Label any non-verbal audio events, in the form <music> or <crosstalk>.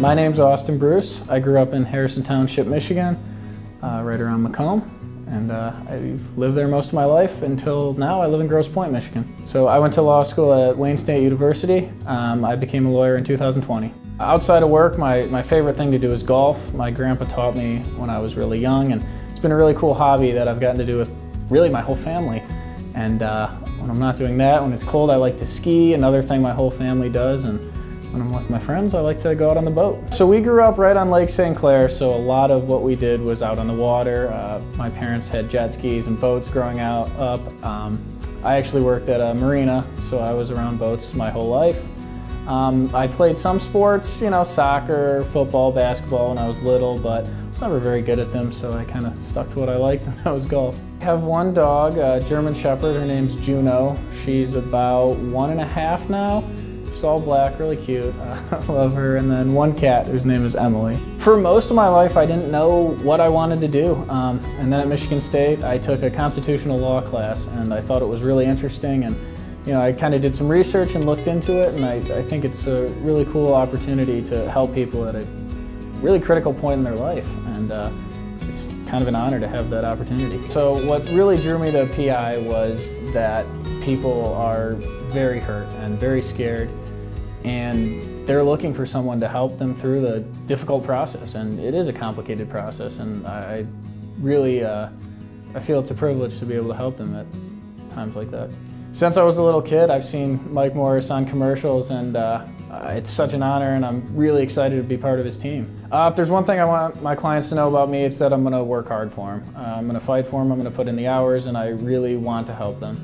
My name's Austin Bruce. I grew up in Harrison Township, Michigan, uh, right around Macomb. And uh, I've lived there most of my life until now I live in Grosse Pointe, Michigan. So I went to law school at Wayne State University. Um, I became a lawyer in 2020. Outside of work, my, my favorite thing to do is golf. My grandpa taught me when I was really young and it's been a really cool hobby that I've gotten to do with really my whole family. And uh, when I'm not doing that, when it's cold, I like to ski, another thing my whole family does. And when I'm with my friends, I like to go out on the boat. So we grew up right on Lake St. Clair, so a lot of what we did was out on the water. Uh, my parents had jet skis and boats growing out up. Um, I actually worked at a marina, so I was around boats my whole life. Um, I played some sports, you know, soccer, football, basketball when I was little, but I was never very good at them, so I kind of stuck to what I liked, <laughs> and that was golf. I have one dog, a German Shepherd, her name's Juno. She's about one and a half now. She's all black, really cute. <laughs> I love her. And then one cat whose name is Emily. For most of my life, I didn't know what I wanted to do. Um, and then at Michigan State, I took a constitutional law class and I thought it was really interesting. And you know, I kind of did some research and looked into it. And I, I think it's a really cool opportunity to help people at a really critical point in their life. And uh, it's kind of an honor to have that opportunity. So what really drew me to PI was that people are very hurt and very scared and they're looking for someone to help them through the difficult process and it is a complicated process and I really uh, I feel it's a privilege to be able to help them at times like that. Since I was a little kid I've seen Mike Morse on commercials and uh, it's such an honor and I'm really excited to be part of his team. Uh, if there's one thing I want my clients to know about me it's that I'm going to work hard for them. Uh, I'm going to fight for them, I'm going to put in the hours and I really want to help them.